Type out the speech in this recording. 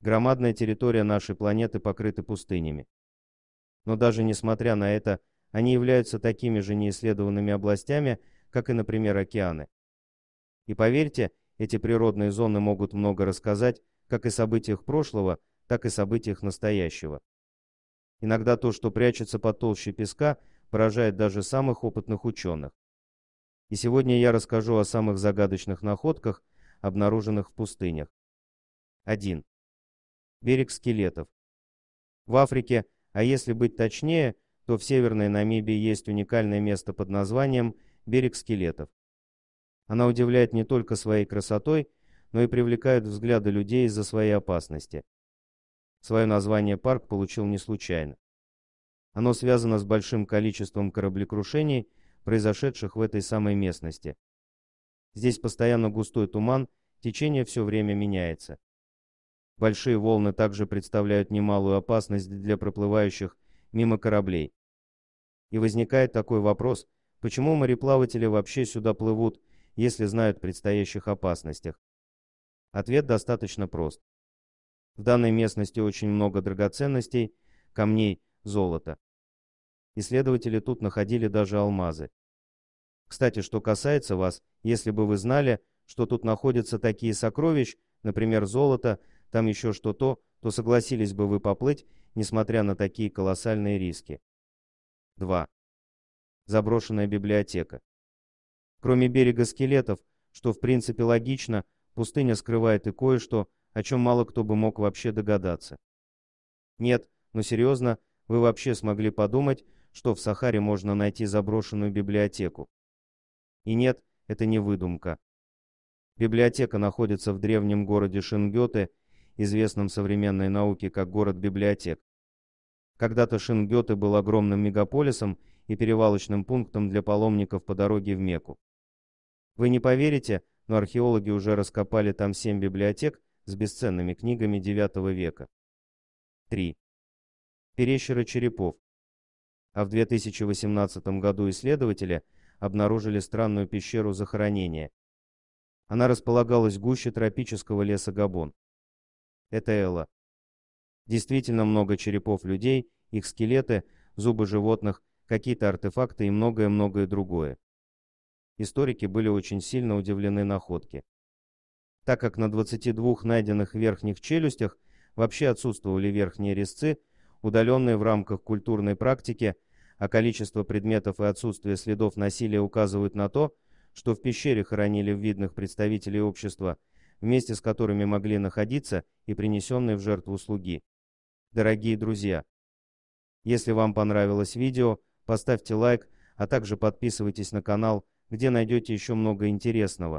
Громадная территория нашей планеты покрыта пустынями. Но даже несмотря на это, они являются такими же неисследованными областями, как и, например, океаны. И поверьте, эти природные зоны могут много рассказать как о событиях прошлого, так и событиях настоящего. Иногда то, что прячется под толщей песка, поражает даже самых опытных ученых. И сегодня я расскажу о самых загадочных находках, обнаруженных в пустынях. 1. Берег скелетов. В Африке, а если быть точнее, то в Северной Намибии есть уникальное место под названием «Берег скелетов». Она удивляет не только своей красотой, но и привлекает взгляды людей из-за своей опасности. Свое название парк получил не случайно. Оно связано с большим количеством кораблекрушений, произошедших в этой самой местности. Здесь постоянно густой туман, течение все время меняется. Большие волны также представляют немалую опасность для проплывающих мимо кораблей. И возникает такой вопрос, почему мореплаватели вообще сюда плывут, если знают о предстоящих опасностях? Ответ достаточно прост. В данной местности очень много драгоценностей, камней, золота. Исследователи тут находили даже алмазы. Кстати, что касается вас, если бы вы знали, что тут находятся такие сокровища, например, золото, там еще что-то, то согласились бы вы поплыть, несмотря на такие колоссальные риски. 2. Заброшенная библиотека. Кроме берега скелетов, что в принципе логично, пустыня скрывает и кое-что, о чем мало кто бы мог вообще догадаться. Нет, но серьезно, вы вообще смогли подумать, что в Сахаре можно найти заброшенную библиотеку. И нет, это не выдумка. Библиотека находится в древнем городе Шингёте, известном современной науке как город-библиотек. Когда-то Шингёте был огромным мегаполисом и перевалочным пунктом для паломников по дороге в Мекку. Вы не поверите, но археологи уже раскопали там семь библиотек, с бесценными книгами IX века. 3. Перещеры черепов. А в 2018 году исследователи обнаружили странную пещеру захоронения. Она располагалась гуще тропического леса Габон. Это Элла. Действительно много черепов людей, их скелеты, зубы животных, какие-то артефакты и многое-многое другое. Историки были очень сильно удивлены находке так как на 22 найденных верхних челюстях вообще отсутствовали верхние резцы, удаленные в рамках культурной практики, а количество предметов и отсутствие следов насилия указывают на то, что в пещере хоронили видных представителей общества, вместе с которыми могли находиться и принесенные в жертву слуги. Дорогие друзья, если вам понравилось видео, поставьте лайк, а также подписывайтесь на канал, где найдете еще много интересного.